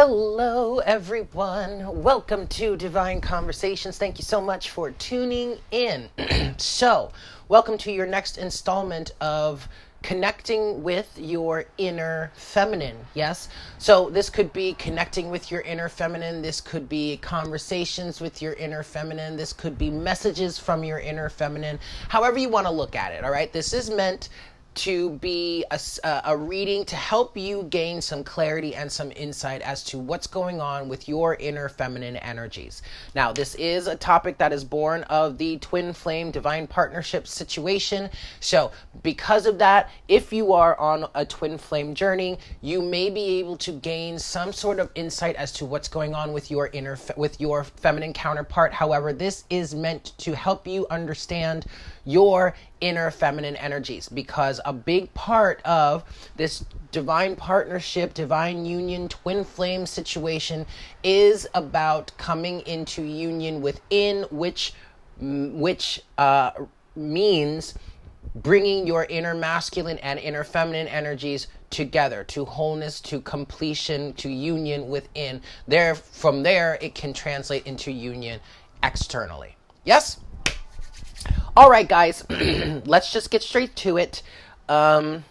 Hello, everyone. Welcome to Divine Conversations. Thank you so much for tuning in. so, welcome to your next installment of connecting with your inner feminine. Yes? So, this could be connecting with your inner feminine. This could be conversations with your inner feminine. This could be messages from your inner feminine. However, you want to look at it. All right? This is meant to be a, a, reading to help you gain some clarity and some insight as to what's going on with your inner feminine energies. Now, this is a topic that is born of the twin flame divine partnership situation. So, because of that, if you are on a twin flame journey, you may be able to gain some sort of insight as to what's going on with your inner with your feminine counterpart. However, this is meant to help you understand your inner feminine energies because a big part of this divine partnership, divine union, twin flame situation is about coming into union within which which uh, means bringing your inner masculine and inner feminine energies together to wholeness to completion to union within. There from there it can translate into union externally. Yes all right, guys, let's just get straight to it. Um,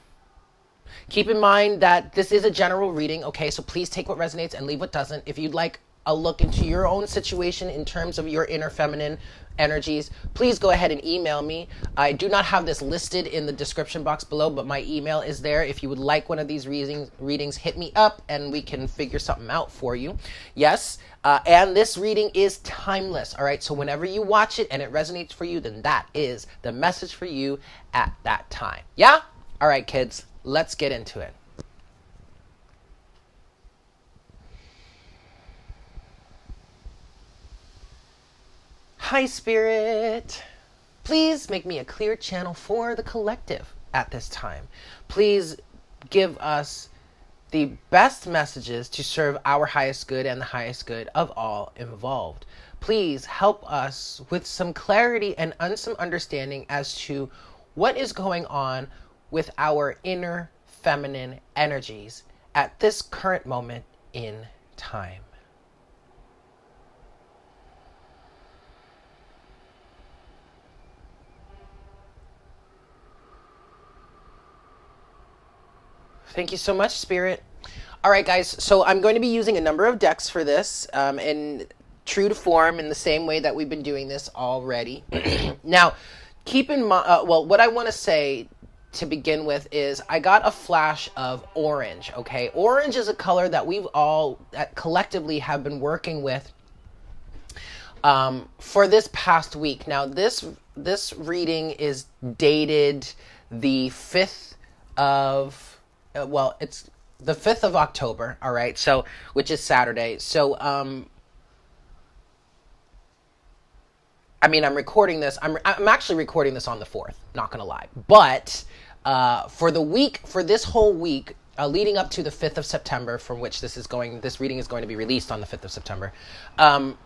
keep in mind that this is a general reading, okay? So please take what resonates and leave what doesn't. If you'd like a look into your own situation in terms of your inner feminine energies, please go ahead and email me. I do not have this listed in the description box below, but my email is there. If you would like one of these readings, readings hit me up and we can figure something out for you. Yes, uh, and this reading is timeless. All right, so whenever you watch it and it resonates for you, then that is the message for you at that time. Yeah? All right, kids, let's get into it. Hi, Spirit. Please make me a clear channel for the collective at this time. Please give us the best messages to serve our highest good and the highest good of all involved. Please help us with some clarity and some understanding as to what is going on with our inner feminine energies at this current moment in time. Thank you so much, Spirit. All right, guys. So I'm going to be using a number of decks for this, um, and true to form, in the same way that we've been doing this already. now, keep in mind. Uh, well, what I want to say to begin with is I got a flash of orange. Okay, orange is a color that we've all collectively have been working with um, for this past week. Now, this this reading is dated the fifth of uh, well, it's the 5th of October, all right? So, which is Saturday. So, um I mean, I'm recording this. I'm I'm actually recording this on the 4th, not to lie. But uh for the week for this whole week uh, leading up to the 5th of September, from which this is going, this reading is going to be released on the 5th of September. Um,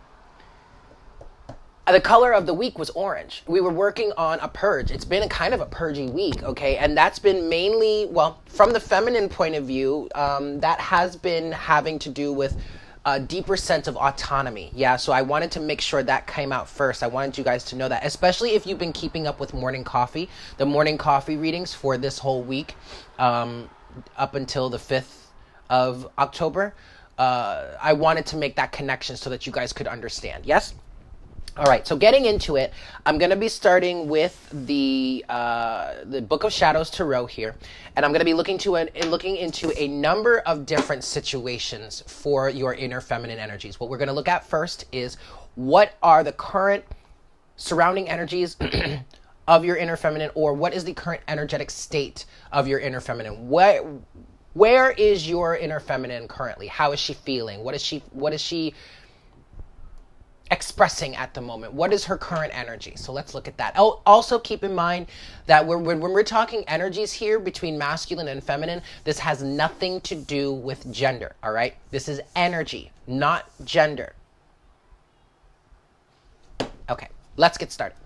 the color of the week was orange. We were working on a purge. It's been a kind of a purgy week, okay? And that's been mainly, well, from the feminine point of view, um, that has been having to do with a deeper sense of autonomy. Yeah, so I wanted to make sure that came out first. I wanted you guys to know that, especially if you've been keeping up with morning coffee, the morning coffee readings for this whole week, um, up until the 5th of October. Uh, I wanted to make that connection so that you guys could understand. Yes? All right, so getting into it, I'm going to be starting with the uh, the Book of Shadows Tarot here, and I'm going to be looking to a, looking into a number of different situations for your inner feminine energies. What we're going to look at first is what are the current surrounding energies of your inner feminine, or what is the current energetic state of your inner feminine? Where where is your inner feminine currently? How is she feeling? What is she what is she expressing at the moment? What is her current energy? So let's look at that. Also, keep in mind that when, when we're talking energies here between masculine and feminine, this has nothing to do with gender, all right? This is energy, not gender. Okay, let's get started.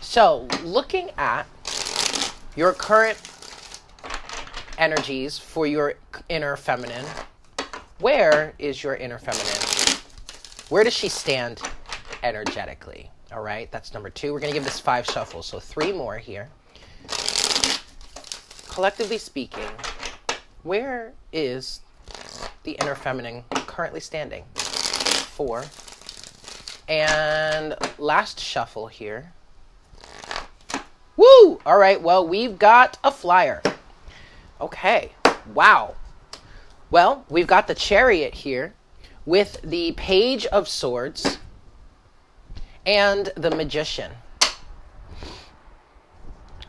So, looking at your current energies for your inner feminine, where is your inner feminine? Where does she stand energetically? All right, that's number two. We're going to give this five shuffles, so three more here. Collectively speaking, where is the inner feminine currently standing? Four. And last shuffle here. Woo! All right, well, we've got a flyer. Okay, wow. Well, we've got the chariot here with the page of swords and the magician.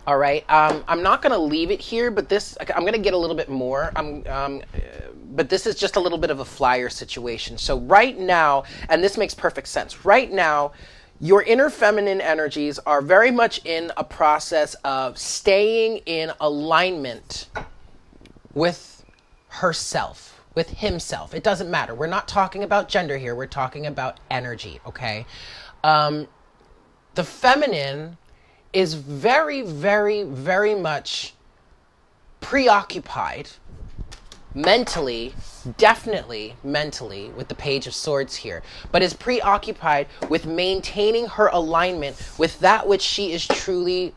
All right. Um, I'm not going to leave it here, but this I'm going to get a little bit more. I'm, um, but this is just a little bit of a flyer situation. So right now, and this makes perfect sense. Right now, your inner feminine energies are very much in a process of staying in alignment with herself, with himself. It doesn't matter. We're not talking about gender here. We're talking about energy. Okay. Um, the feminine is very, very, very much preoccupied mentally, definitely mentally, with the Page of Swords here, but is preoccupied with maintaining her alignment with that which she is truly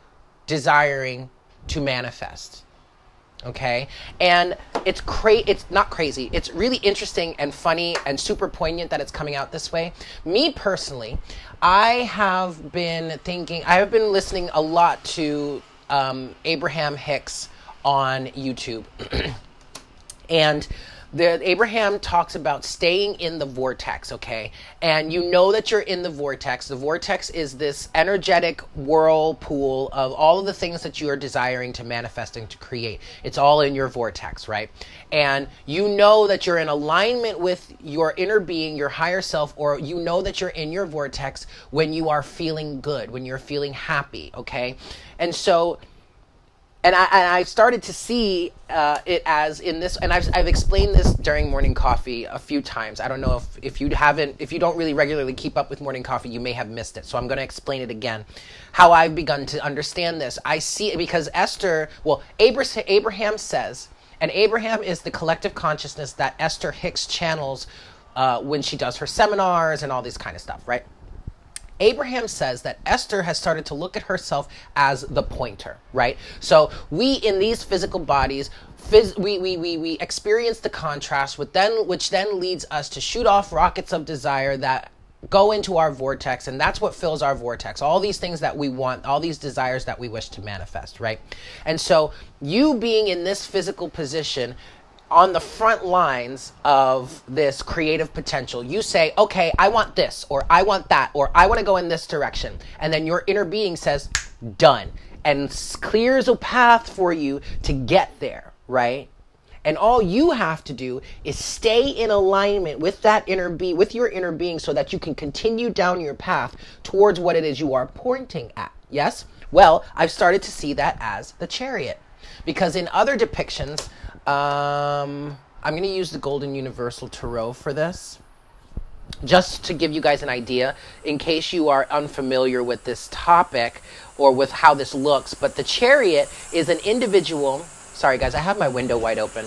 desiring to manifest okay? And it's cra it's not crazy. It's really interesting and funny and super poignant that it's coming out this way. Me personally i have been thinking i have been listening a lot to um, abraham hicks on youtube. And the Abraham talks about staying in the vortex, okay? And you know that you're in the vortex. The vortex is this energetic whirlpool of all of the things that you are desiring to manifest and to create. It's all in your vortex, right? And you know that you're in alignment with your inner being, your higher self, or you know that you're in your vortex when you are feeling good, when you're feeling happy, okay? And so and I, and I started to see uh, it as in this, and I've, I've explained this during morning coffee a few times. I don't know if, if you haven't, if you don't really regularly keep up with morning coffee, you may have missed it. So I'm going to explain it again. How I've begun to understand this. I see it because Esther, well, Abraham, Abraham says, and Abraham is the collective consciousness that Esther Hicks channels uh, when she does her seminars and all this kind of stuff, right? Abraham says that Esther has started to look at herself as the pointer, right? So we in these physical bodies, phys- we, we, we, we experience the contrast, with then, which then leads us to shoot off rockets of desire that go into our vortex and that's what fills our vortex all these things that we want all these desires that we wish to manifest right and so you being in this physical position on the front lines of this creative potential. You say, okay, I want this, or I want that, or I want to go in this direction. And then your inner being says, done, and clears a path for you to get there, right? And all you have to do is stay in alignment with that inner being, with your inner being, so that you can continue down your path towards what it is you are pointing at. Yes? Well, I've started to see that as the chariot. Because in other depictions, um, I'm going to use the Golden Universal Tarot for this. Just to give you guys an idea, in case you are unfamiliar with this topic or with how this looks, but the chariot is an individual. Sorry, guys, I have my window wide open.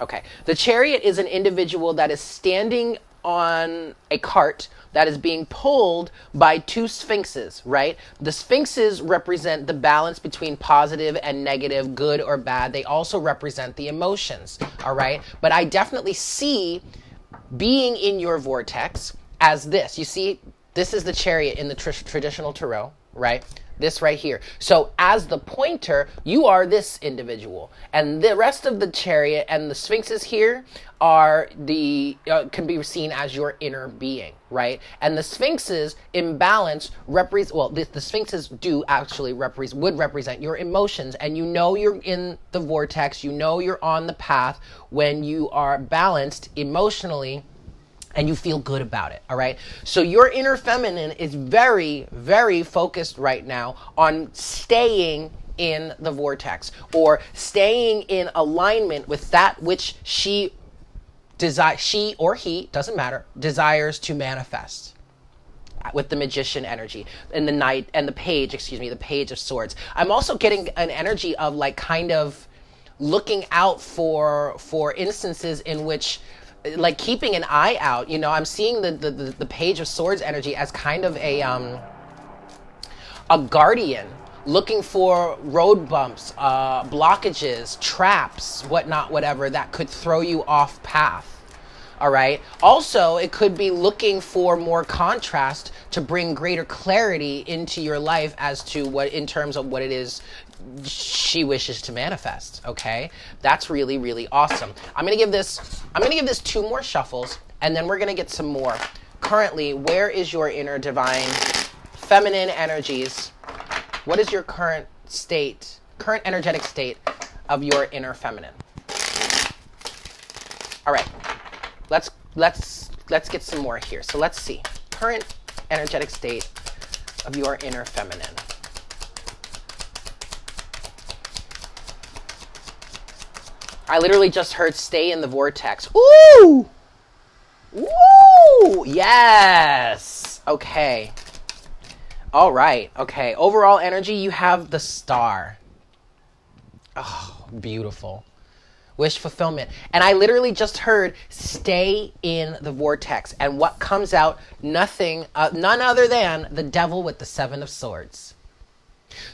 Okay. The chariot is an individual that is standing on a cart that is being pulled by two sphinxes, right? The sphinxes represent the balance between positive and negative, good or bad. They also represent the emotions, all right? But I definitely see being in your vortex as this. You see, this is the chariot in the tr- traditional tarot, right? This right here. So as the pointer, you are this individual, and the rest of the chariot and the sphinxes here are the uh, can be seen as your inner being, right? And the sphinxes in balance represent well, the, the sphinxes do actually represent would represent your emotions, and you know you're in the vortex, you know you're on the path when you are balanced emotionally and you feel good about it. All right. So your inner feminine is very, very focused right now on staying in the vortex or staying in alignment with that which she desire she or he doesn't matter desires to manifest with the magician energy and the knight and the page excuse me the page of swords i'm also getting an energy of like kind of looking out for for instances in which like keeping an eye out you know i'm seeing the the, the, page of swords energy as kind of a um a guardian looking for road bumps uh blockages traps whatnot whatever that could throw you off path all right. Also, it could be looking for more contrast to bring greater clarity into your life as to what, in terms of what it is she wishes to manifest. Okay. That's really, really awesome. I'm to give this, I'm to give this two more shuffles and then we're to get some more. Currently, where is your inner divine feminine energies? What is your current state, current energetic state of your inner feminine? All right let's let's let's get some more here. So let's see. Current energetic state of your inner feminine. I literally just heard stay in the vortex. Ooh! Ooh! Yes! Okay. All right. Okay. Overall energy, you have the star. Oh, beautiful wish fulfillment. And I literally just heard stay in the vortex. And what comes out, nothing, uh, none other than the devil with the seven of swords.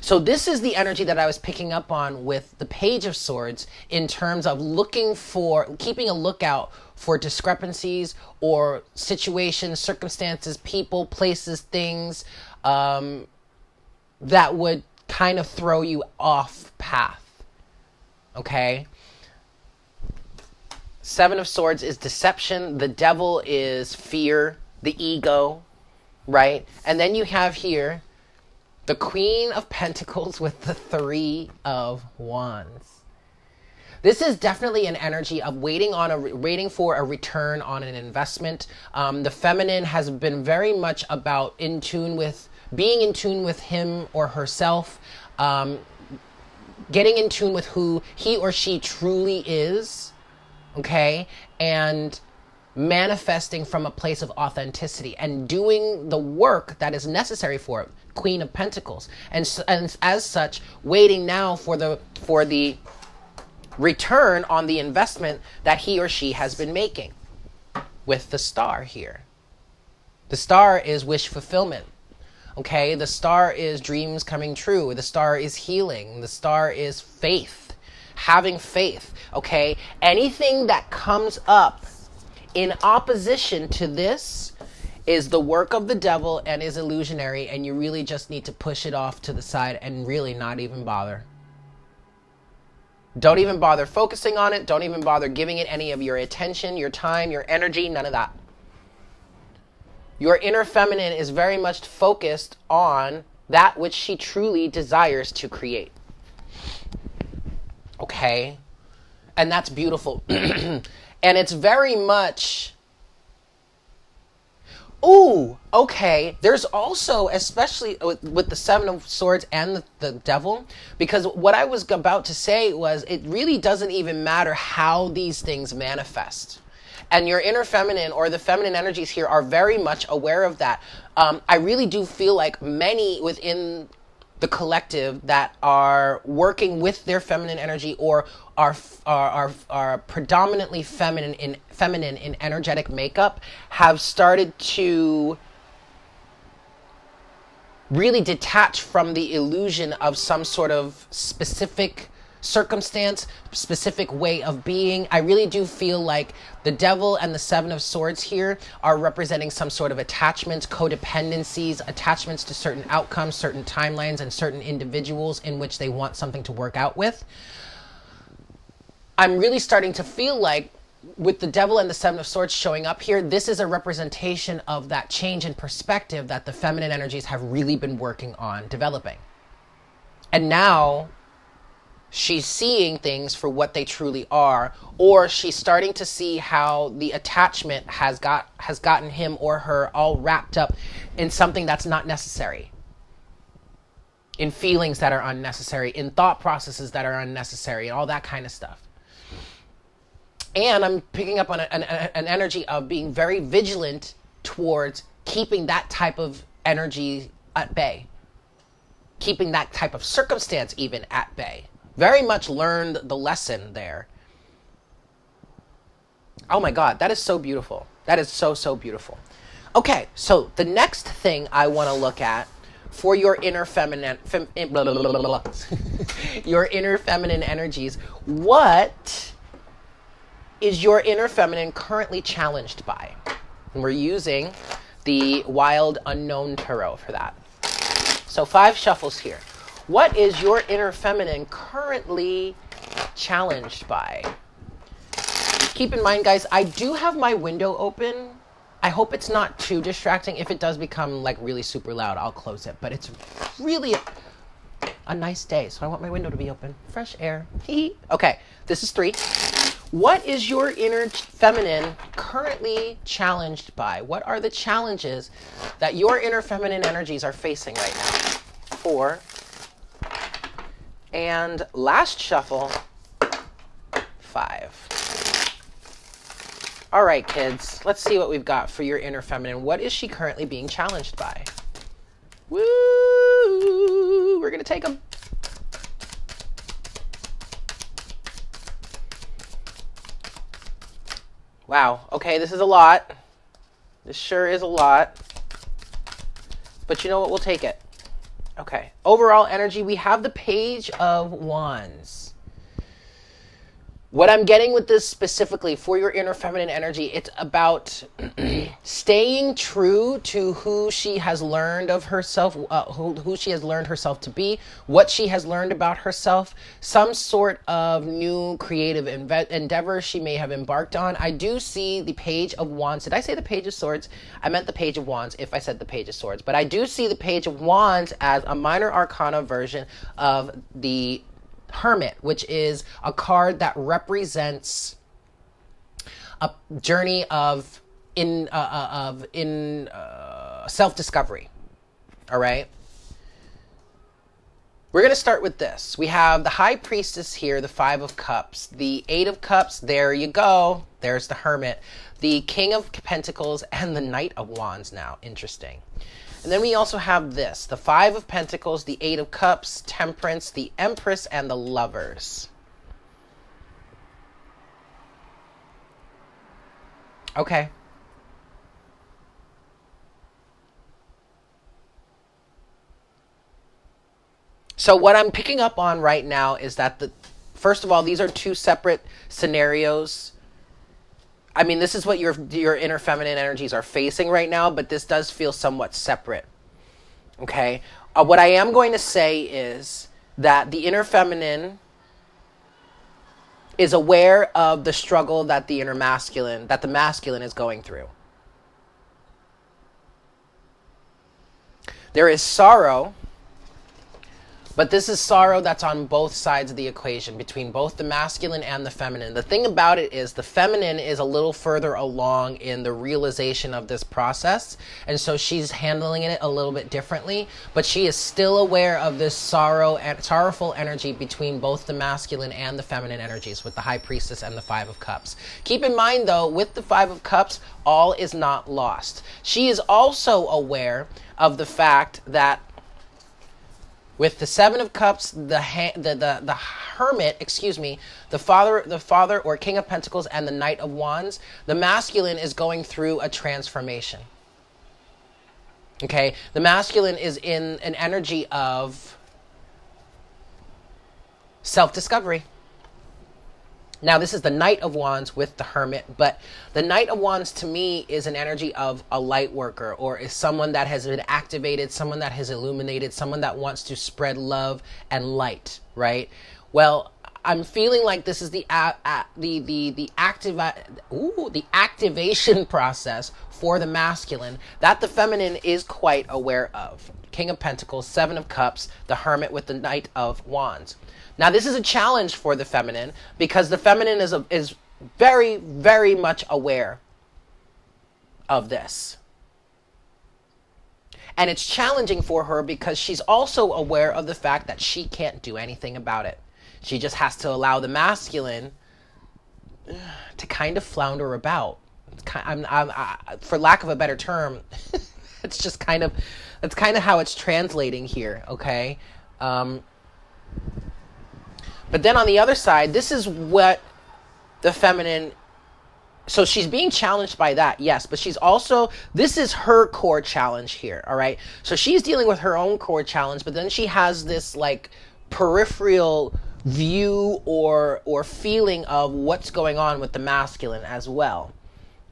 So this is the energy that I was picking up on with the page of swords in terms of looking for, keeping a lookout for discrepancies or situations, circumstances, people, places, things um, that would kind of throw you off path. Okay? Seven of Swords is deception. The devil is fear, the ego, right? And then you have here the Queen of Pentacles with the Three of Wands. This is definitely an energy of waiting on a waiting for a return on an investment. Um, the feminine has been very much about in tune with being in tune with him or herself, um, getting in tune with who he or she truly is okay? And manifesting from a place of authenticity and doing the work that is necessary for it. Queen of pentacles. And, and as such waiting now for the for the return on the investment that he or she has been making with the star here. The star is wish fulfillment okay? The star is dreams coming true. The star is healing. The star is faith having faith okay? Anything that comes up in opposition to this is the work of the devil and is illusionary, and you really just need to push it off to the side and really not even bother. Don't even bother focusing on it. Don't even bother giving it any of your attention, your time, your energy, none of that. Your inner feminine is very much focused on that which she truly desires to create. Okay? and that's beautiful. and it's very much Ooh, okay. There's also, especially with, with, the Seven of Swords and the, the Devil, because what I was about to say was it really doesn't even matter how these things manifest. And your inner feminine or the feminine energies here are very much aware of that. Um, I really do feel like many within the collective that are working with their feminine energy or are are are, are predominantly feminine in feminine in energetic makeup have started to really detach from the illusion of some sort of specific circumstance, specific way of being. I really do feel like the devil and the seven of swords here are representing some sort of attachments, codependencies, attachments to certain outcomes, certain timelines, and certain individuals in which they want something to work out with. I'm really starting to feel like with the devil and the seven of swords showing up here this is a representation of that change in perspective that the feminine energies have really been working on developing and now she's seeing things for what they truly are or she's starting to see how the attachment has got has gotten him or her all wrapped up in something that's not necessary. In feelings that are unnecessary in thought processes that are unnecessary and all that kind of stuff. And i'm picking up on a, an, an energy of being very vigilant towards keeping that type of energy at bay. Keeping that type of circumstance even at bay very much learned the lesson there. Oh my God, that is so beautiful. That is so, so beautiful. Okay, so the next thing I want to look at for your inner feminine, fem, eh, blah, blah, blah, your inner feminine energies, what is your inner feminine currently challenged by? And we're using the Wild Unknown Tarot for that. So five shuffles here. What is your inner feminine currently challenged by? Keep in mind, guys, I do have my window open. I hope it's not too distracting. If it does become like really super loud, I'll close it. But it's really a, a nice day, so I want my window to be open. Fresh air. okay, this is three. What is your inner feminine currently challenged by? What are the challenges that your inner feminine energies are facing right now? Four. And last shuffle, five. All right, kids, let's see what we've got for your inner feminine. What is she currently being challenged by? Woo! We're going to take them. Wow. Okay, this is a lot. This sure is a lot. But you know what? We'll take it. Okay. Overall energy, we have the Page of Wands what I'm getting with this specifically for your inner feminine energy, it's about staying true to who she has learned of herself, uh, who, who she has learned herself to be, what she has learned about herself, some sort of new creative enve- endeavor she may have embarked on. I do see the Page of Wands. Did I say the Page of Swords? I meant the Page of Wands if I said the Page of Swords. But I do see the Page of Wands as a minor arcana version of the Hermit, which is a card that represents a journey of in uh, uh, of in uh, self discovery. All right. We're going to start with this. We have the High Priestess here, the Five of Cups, the Eight of Cups. There you go. There's the Hermit, the King of Pentacles, and the Knight of Wands. Now, interesting. And then we also have this the Five of Pentacles, the Eight of Cups, Temperance, the Empress, and the Lovers. Okay. So what I'm picking up on right now is that the first of all, these are two separate scenarios I mean, this is what your your inner feminine energies are facing right now, but this does feel somewhat separate. Okay, uh, what I am going to say is that the inner feminine is aware of the struggle that the inner masculine, that the masculine is going through. There is sorrow but this is sorrow that's on both sides of the equation, between both the masculine and the feminine. The thing about it is, the feminine is a little further along in the realization of this process, and so she's handling it a little bit differently. But she is still aware of this sorrow and sorrowful energy between both the masculine and the feminine energies, with the High Priestess and the Five of Cups. Keep in mind, though, with the Five of Cups, all is not lost. She is also aware of the fact that with the seven of cups the, ha- the the the hermit excuse me the father the father or king of pentacles and the knight of wands the masculine is going through a transformation. Okay? The masculine is in an energy of self-discovery now, this is the Knight of Wands with the Hermit, but the Knight of Wands to me is an energy of a light worker or is someone that has been activated, someone that has illuminated, someone that wants to spread love and light, right? Well, I'm feeling like this is the uh, uh, the the the active ooh, the activation process for the masculine that the feminine is quite aware of. King of Pentacles, Seven of Cups, the Hermit with the Knight of Wands. Now, this is a challenge for the feminine because the feminine is, a, is very, very much aware of this. And it's challenging for her because she's also aware of the fact that she can't do anything about it. She just has to allow the masculine to kind of flounder about. I'm, I'm, I, for lack of a better term, it's just kind of that's kind of how it's translating here. Okay, um, But then on the other side, this is what the feminine so she's being challenged by that yes but she's also this is her core challenge here all right? So she's dealing with her own core challenge but then she has this like peripheral view or or feeling of what's going on with the masculine as well.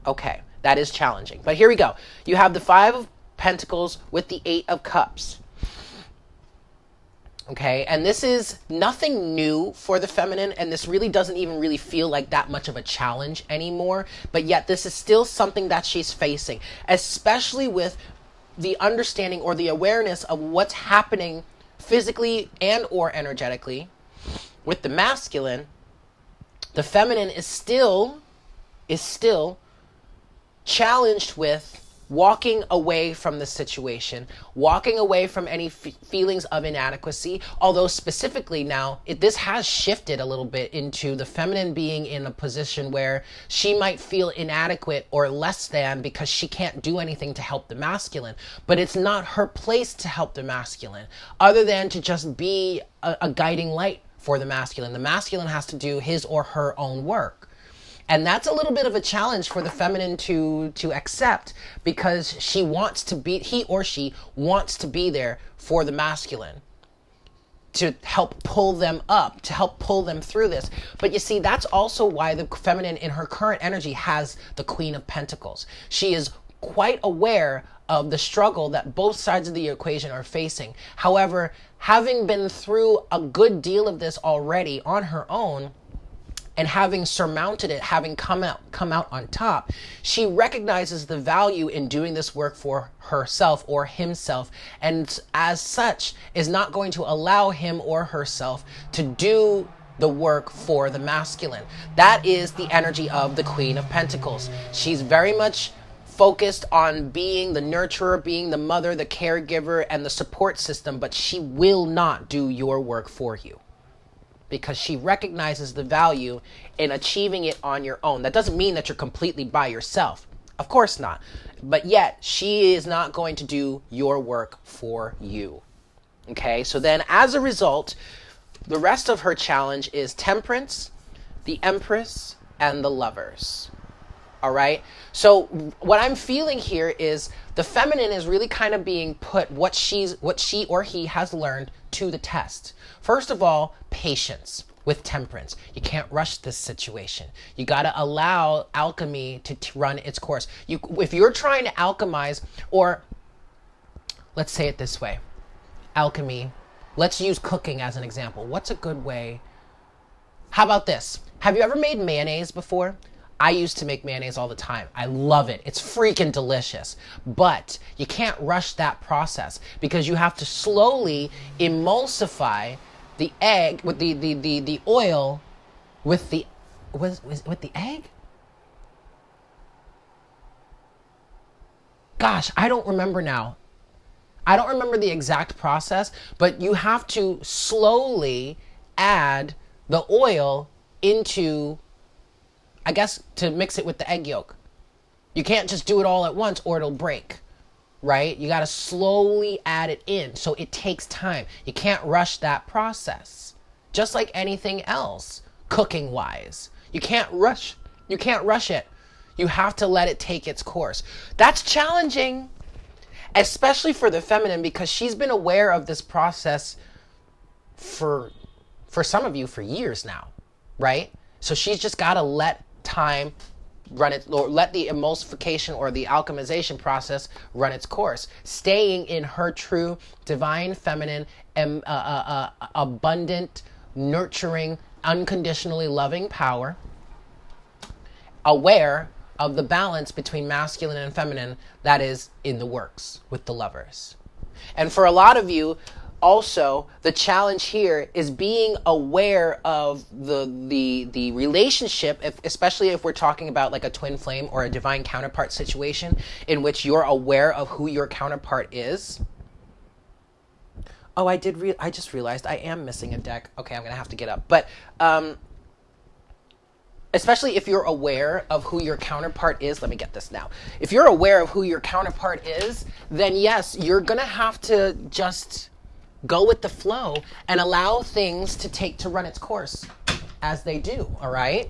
Okay that is challenging. But here we go. You have the five of pentacles with the eight of cups Okay, and this is nothing new for the feminine, and this really doesn't even really feel like that much of a challenge anymore. But yet, this is still something that she's facing, especially with the understanding or the awareness of what's happening physically and or energetically with the masculine the feminine is still is still challenged with walking away from the situation, walking away from any f- feelings of inadequacy. Although, specifically now, it, this has shifted a little bit into the feminine being in a position where she might feel inadequate or less than because she can't do anything to help the masculine. But it's not her place to help the masculine, other than to just be a, a guiding light for the masculine. The masculine has to do his or her own work and that's a little bit of a challenge for the feminine to to accept because she wants to be he or she wants to be there for the masculine to help pull them up, to help pull them through this. But you see, that's also why the feminine in her current energy has the Queen of Pentacles. She is quite aware of the struggle that both sides of the equation are facing. However, having been through a good deal of this already on her own, and having surmounted it, having come out come out on top, she recognizes the value in doing this work for herself or himself and as such is not going to allow him or herself to do the work for the masculine. That is the energy of the Queen of Pentacles. She's very much focused on being the nurturer, being the mother, the caregiver, and the support system, but she will not do your work for you because she recognizes the value in achieving it on your own. That doesn't mean that you're completely by yourself. Of course not. But yet, she is not going to do your work for you. Okay, so then as a result, the rest of her challenge is temperance, the empress, and the lovers. All right. So what I'm feeling here is the feminine is really kind of being put what she's what she or he has learned to the test. First of all, patience with temperance. You can't rush this situation. You got to allow alchemy to run its course. You if you're trying to alchemize or let's say it this way. Alchemy. Let's use cooking as an example. What's a good way? How about this? Have you ever made mayonnaise before? I used to make mayonnaise all the time. I love it. It's freaking delicious. But you can't rush that process because you have to slowly emulsify the egg with the the the, the oil with the was with the egg? Gosh, I don't remember now. I don't remember the exact process, but you have to slowly add the oil into I guess to mix it with the egg yolk. You can't just do it all at once or it'll break, right? You got to slowly add it in. So it takes time. You can't rush that process. Just like anything else, cooking wise. You can't rush. You can't rush it. You have to let it take its course. That's challenging, especially for the feminine because she's been aware of this process for for some of you for years now, right? So she's just got to let time run it or let the emulsification or the alchemization process run its course. Staying in her true divine feminine um, uh, uh, uh, abundant nurturing unconditionally loving power aware of the balance between masculine and feminine that is in the works with the lovers. And for a lot of you also the challenge here is being aware of the the the relationship if, especially if we're talking about like a twin flame or a divine counterpart situation in which you're aware of who your counterpart is oh i did re- i just realized i am missing a deck okay i'm gonna have to get up but um especially if you're aware of who your counterpart is. Let me get this now. If you're aware of who your counterpart is, then yes, you're to have to just go with the flow and allow things to take to run its course as they do, all right?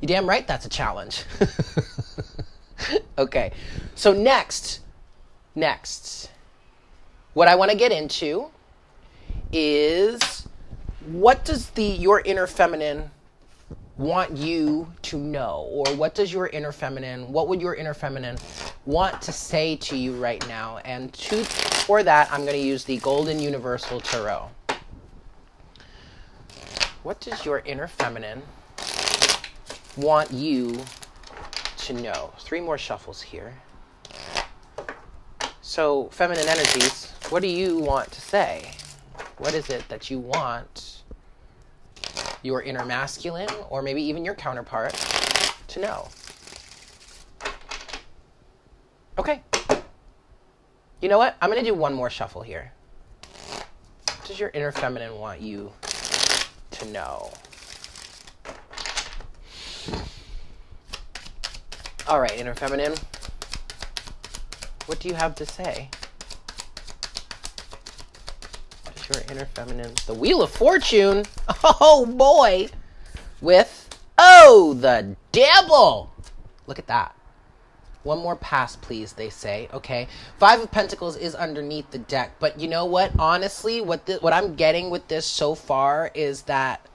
You damn right that's a challenge. okay. So next, next, what I want to get into is what does the your inner feminine want you to know or what does your inner feminine what would your inner feminine want to say to you right now? And to for that i'm going to use the golden universal tarot. What does your inner feminine want you to know? Three more shuffles here. So feminine energies what do you want to say? What is it that you want your inner masculine, or maybe even your counterpart, to know. Okay. You know what? I'm going to do one more shuffle here. What does your inner feminine want you to know? All right, inner feminine. What do you have to say? Your inner feminine. The Wheel of Fortune. Oh boy. With, oh, the devil. Look at that. One more pass, please, they say. Okay. Five of Pentacles is underneath the deck. But you know what? Honestly, what, the, what I'm getting with this so far is that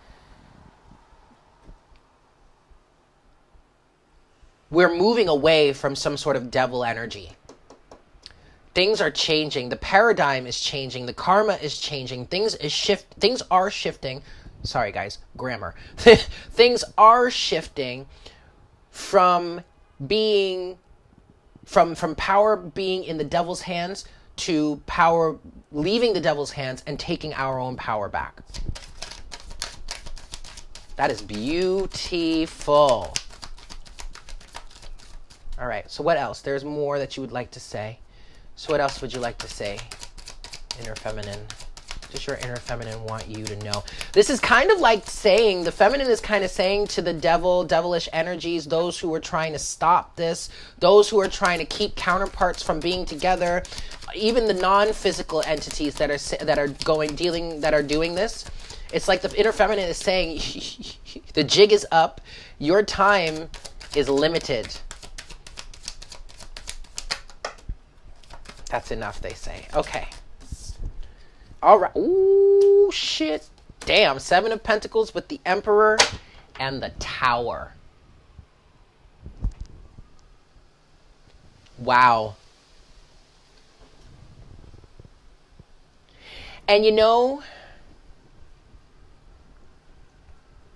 we're moving away from some sort of devil energy things are changing. The paradigm is changing. The karma is changing. Things is shift things are shifting. Sorry guys grammar. Things are shifting from being from from power being in the devil's hands to power leaving the devil's hands and taking our own power back. That is beautiful. All right so what else? There's more that you would like to say so, what else would you like to say, inner feminine? Does your inner feminine want you to know? This is kind of like saying, the feminine is kind of saying to the devil, devilish energies, those who are trying to stop this, those who are trying to keep counterparts from being together, even the non-physical entities that are that are going dealing that are doing this. It's like the inner feminine is saying, the jig is up, your time is limited That's enough, they say. Okay. All right. Ooh, shit. Damn. Seven of Pentacles with the Emperor and the Tower. Wow. And you know,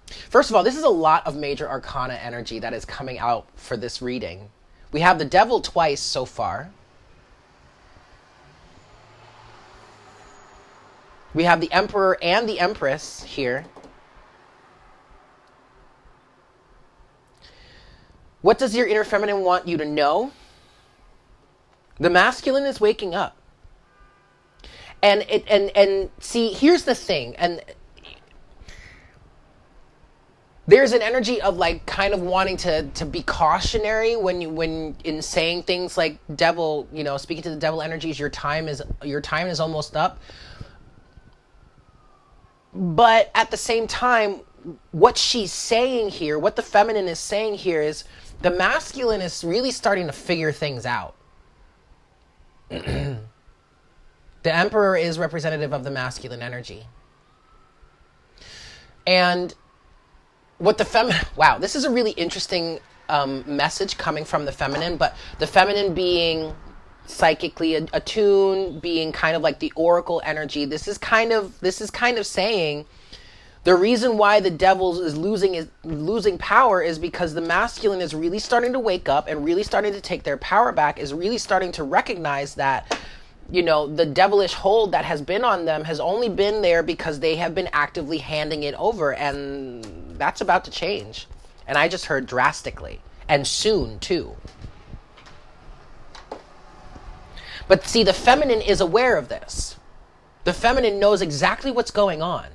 first of all, this is a lot of major arcana energy that is coming out for this reading. We have the devil twice so far. We have the Emperor and the Empress here. What does your inner feminine want you to know? The masculine is waking up. And it and and see, here's the thing, and there's an energy of like kind of wanting to to be cautionary when you when in saying things like devil, you know, speaking to the devil energies, your time is your time is almost up. But at the same time, what she's saying here, what the feminine is saying here is the masculine is really starting to figure things out. the emperor is representative of the masculine energy. And what the feminine, wow, this is a really interesting um, message coming from the feminine, but the feminine being psychically attuned, being kind of like the oracle energy. This is kind of this is kind of saying the reason why the devil is losing is losing power is because the masculine is really starting to wake up and really starting to take their power back is really starting to recognize that you know the devilish hold that has been on them has only been there because they have been actively handing it over and that's about to change. And i just heard drastically. And soon too But see, the feminine is aware of this. The feminine knows exactly what's going on.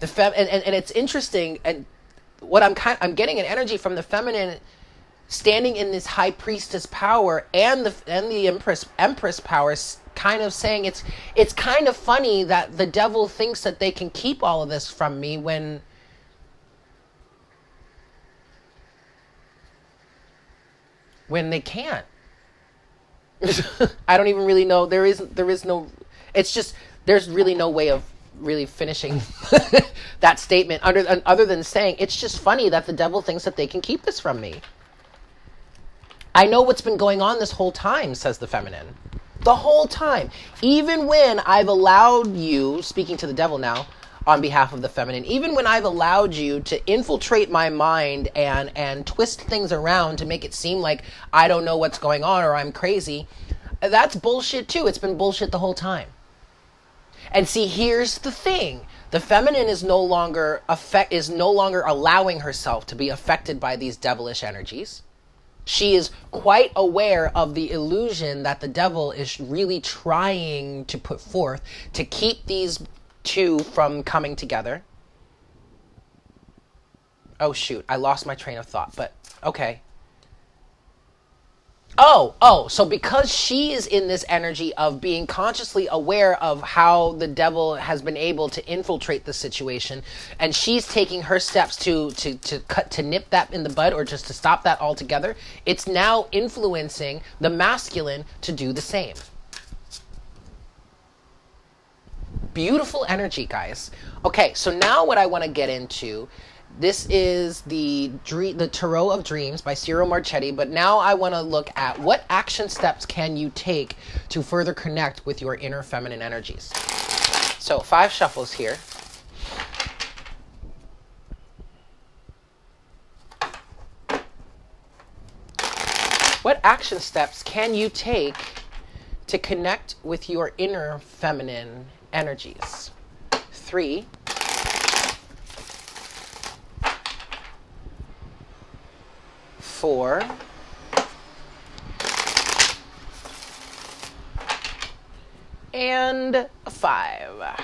The fem- and, and, and it's interesting, and what I'm kind I'm getting an energy from the feminine standing in this high priestess power and the and the empress empress power kind of saying it's it's kind of funny that the devil thinks that they can keep all of this from me when when they can't I don't even really know there is there is no it's just there's really no way of really finishing that statement under, other than saying it's just funny that the devil thinks that they can keep this from me. I know what's been going on this whole time, says the feminine. The whole time. Even when I've allowed you, speaking to the devil now, on behalf of the feminine, even when I've allowed you to infiltrate my mind and, and twist things around to make it seem like I don't know what's going on or I'm crazy, that's bullshit too. It's been bullshit the whole time. And see, here's the thing. The feminine is no longer affect is no longer allowing herself to be affected by these devilish energies she is quite aware of the illusion that the devil is really trying to put forth to keep these two from coming together. Oh, shoot. I lost my train of thought, but okay. Oh, oh, so because she is in this energy of being consciously aware of how the devil has been able to infiltrate the situation, and she's taking her steps to to to cut to nip that in the bud or just to stop that altogether, it's now influencing the masculine to do the same. Beautiful energy, guys. Okay, so now what I want to get into this is the dream, the Tarot of Dreams by Ciro Marchetti, but now I want to look at what action steps can you take to further connect with your inner feminine energies. So, five shuffles here. What action steps can you take to connect with your inner feminine energies? Three. four, and five.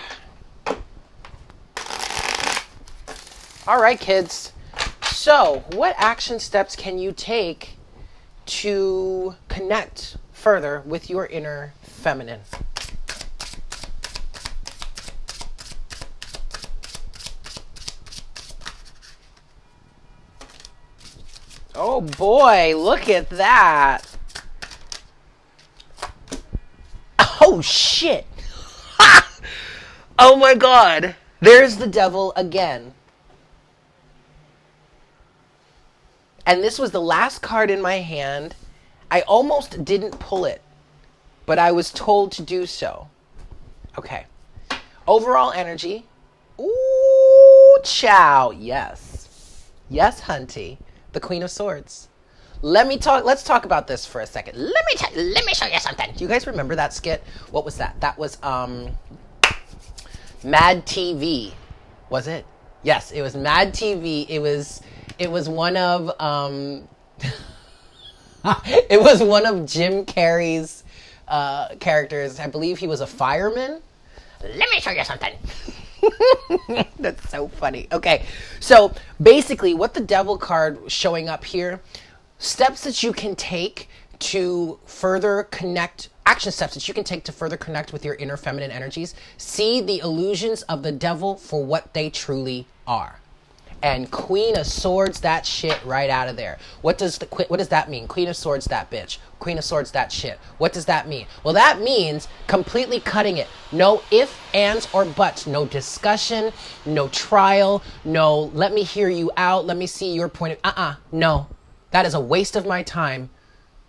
All right, kids. So, what action steps can you take to connect further with your inner feminine? Oh boy, look at that. Oh shit. oh my god. There's the devil again. And this was the last card in my hand. I almost didn't pull it, but I was told to do so. Okay. Overall energy. Ooh, chow. Yes. Yes, Hunty the Queen of Swords. Let me talk. Let's talk about this for a second. Let me tell. Let me show you something. Do you guys remember that skit? What was that? That was um, Mad TV. Was it? Yes, it was Mad TV. It was. It was one of um. it was one of Jim Carrey's uh, characters. I believe he was a fireman. Let me show you something. That's so funny. Okay, so basically, what the devil card showing up here, steps that you can take to further connect action steps that you can take to further connect with your inner feminine energies see the illusions of the devil for what they truly are and Queen of Swords that shit right out of there. What does the what does that mean? Queen of Swords that bitch. Queen of Swords that shit. What does that mean? Well, that means completely cutting it. No if, ands, or buts. No discussion. No trial. No let me hear you out. Let me see your point of. Uh uh No, that is a waste of my time.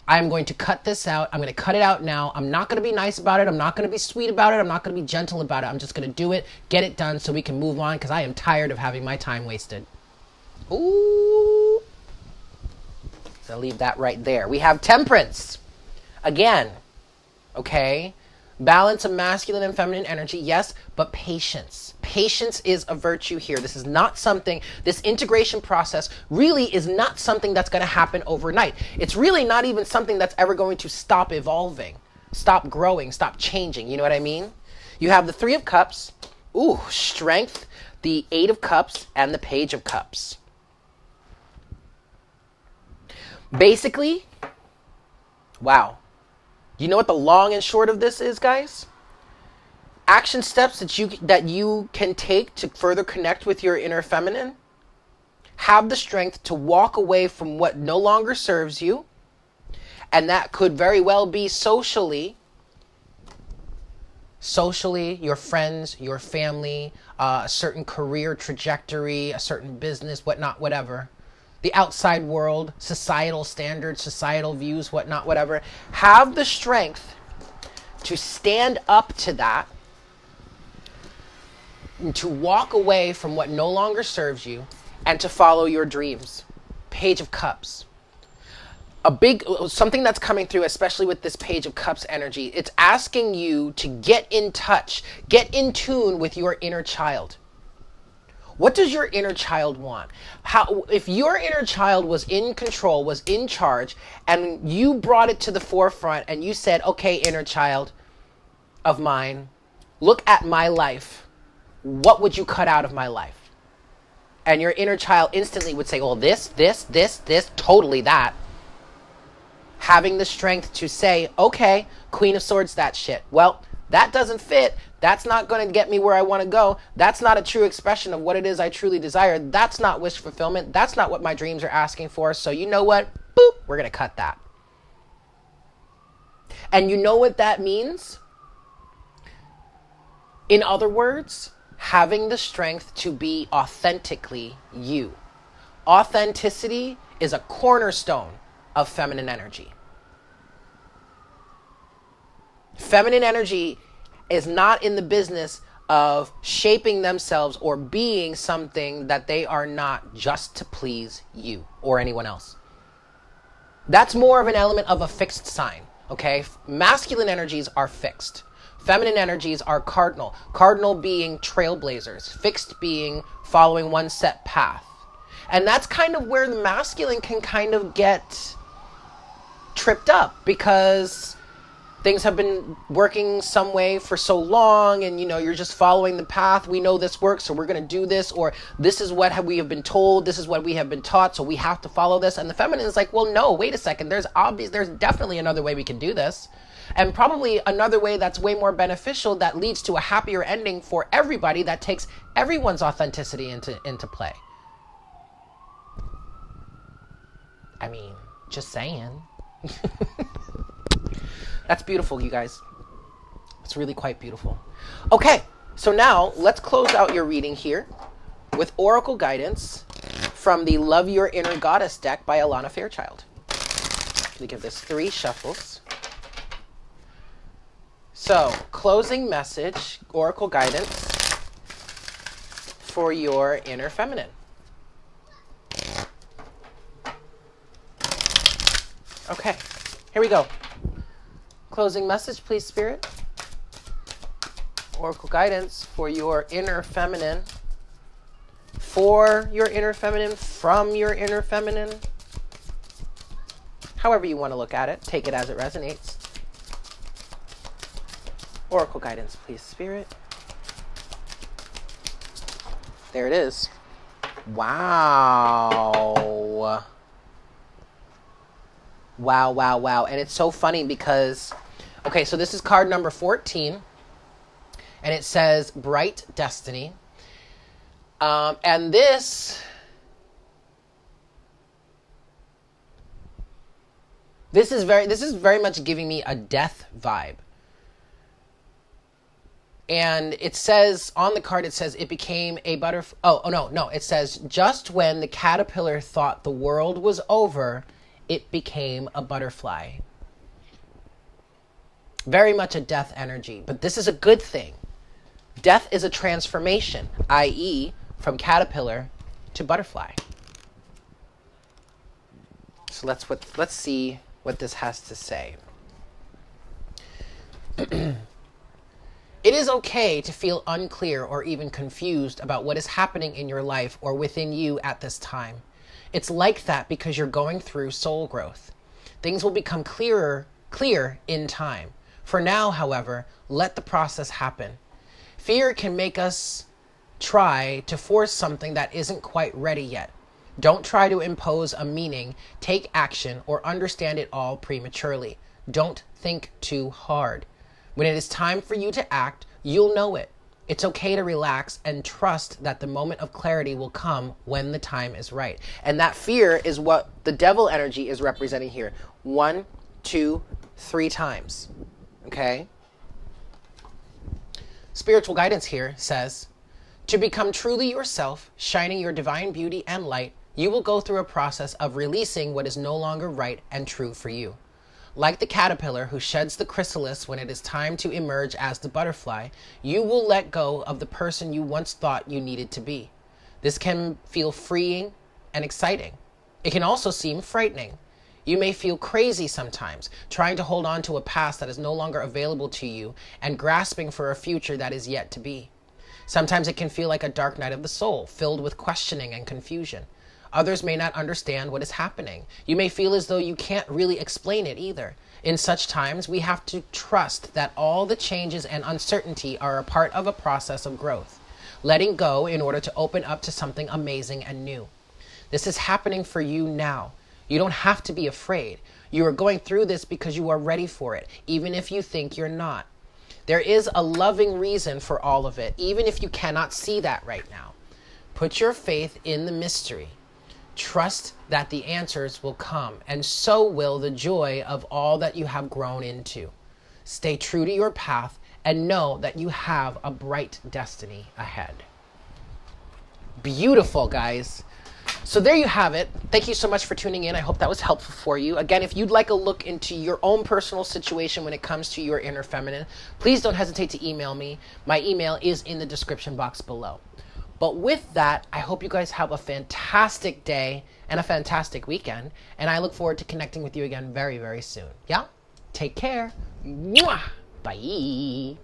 I'm going to cut this out. I'm going to cut it out now. I'm not going to be nice about it. I'm not going to be sweet about it. I'm not going to be gentle about it. I'm just going to do it, get it done so we can move on because I am tired of having my time wasted. Ooh. So leave that right there. We have temperance. Again, okay? Balance of masculine and feminine energy, yes, but patience. Patience is a virtue here. This is not something, this integration process really is not something that's going to happen overnight. It's really not even something that's ever going to stop evolving, stop growing, stop changing. You know what I mean? You have the Three of Cups, ooh, strength, the Eight of Cups, and the Page of Cups. Basically, wow. You know what the long and short of this is, guys? Action steps that you that you can take to further connect with your inner feminine. Have the strength to walk away from what no longer serves you. And that could very well be socially socially, your friends, your family, uh, a certain career trajectory, a certain business, whatnot, whatever. The outside world, societal standards, societal views, whatnot, whatever. Have the strength to stand up to that, and to walk away from what no longer serves you, and to follow your dreams. Page of Cups a big something that's coming through especially with this page of cups energy it's asking you to get in touch get in tune with your inner child what does your inner child want? How if your inner child was in control was in charge and you brought it to the forefront and you said okay inner child of mine look at my life. What would you cut out of my life? And your inner child instantly would say well this this this this totally that. Having the strength to say, okay, Queen of Swords, that shit. Well, that doesn't fit. That's not going to get me where I want to go. That's not a true expression of what it is I truly desire. That's not wish fulfillment. That's not what my dreams are asking for. So, you know what? Boop, we're going to cut that. And you know what that means? In other words, having the strength to be authentically you. Authenticity is a cornerstone of feminine energy. Feminine energy is not in the business of shaping themselves or being something that they are not just to please you or anyone else. That's more of an element of a fixed sign, okay? Masculine energies are fixed. Feminine energies are cardinal. Cardinal being trailblazers, fixed being following one set path. And that's kind of where the masculine can kind of get tripped up because things have been working some way for so long and you know you're just following the path. We know this works so we're going to do this or this is what have we have been told this is what we have been taught so we have to follow this. And the feminine is like well no wait a second. There's obvious there's definitely another way we can do this. And probably another way that's way more beneficial that leads to a happier ending for everybody that takes everyone's authenticity into into play. I mean just saying That's beautiful, you guys. It's really quite beautiful. Okay, so now let's close out your reading here with Oracle guidance from the Love Your Inner Goddess deck by Alana Fairchild. We give this three shuffles. So, closing message, Oracle guidance for your inner feminine. Okay. Here we go. Closing message, please, Spirit. Oracle guidance for your inner feminine. For your inner feminine, from your inner feminine. However, you want to look at it, take it as it resonates. Oracle guidance, please, Spirit. There it is. Wow. Wow, wow, wow. And it's so funny because, okay, so this is card number 14, and it says Bright Destiny. Um, and this. This is very this is very much giving me a death vibe. And it says on the card it says it became a butterfly oh, oh no, no, it says just when the caterpillar thought the world was over, it became a butterfly. Very much a death energy, but this is a good thing. Death is a transformation, i.e., from caterpillar to butterfly. So let's what, let's see what this has to say. it is okay to feel unclear or even confused about what is happening in your life or within you at this time. It's like that because you're going through soul growth. Things will become clearer, clear in time. For now, however, let the process happen. Fear can make us try to force something that isn't quite ready yet. Don't try to impose a meaning, take action, or understand it all prematurely. Don't think too hard. When it is time for you to act, you'll know it. It's okay to relax and trust that the moment of clarity will come when the time is right. And that fear is what the devil energy is representing here. One, two, three times. Okay? Spiritual guidance here says to become truly yourself, shining your divine beauty and light, you will go through a process of releasing what is no longer right and true for you. Like the caterpillar who sheds the chrysalis when it is time to emerge as the butterfly, you will let go of the person you once thought you needed to be. This can feel freeing and exciting. It can also seem frightening. You may feel crazy sometimes, trying to hold on to a past that is no longer available to you and grasping for a future that is yet to be. Sometimes it can feel like a dark night of the soul, filled with questioning and confusion. Others may not understand what is happening. You may feel as though you can't really explain it either. In such times, we have to trust that all the changes and uncertainty are a part of a process of growth, letting go in order to open up to something amazing and new. This is happening for you now. You don't have to be afraid. You are going through this because you are ready for it, even if you think you're not. There is a loving reason for all of it, even if you cannot see that right now. Put your faith in the mystery. Trust that the answers will come, and so will the joy of all that you have grown into. Stay true to your path and know that you have a bright destiny ahead. Beautiful, guys. So there you have it. Thank you so much for tuning in. I hope that was helpful for you. Again, if you'd like a look into your own personal situation when it comes to your inner feminine, please don't hesitate to email me. My email is in the description box below. But with that, I hope you guys have a fantastic day and a fantastic weekend. And I look forward to connecting with you again very, very soon. Yeah? Take care. Mwah! Bye.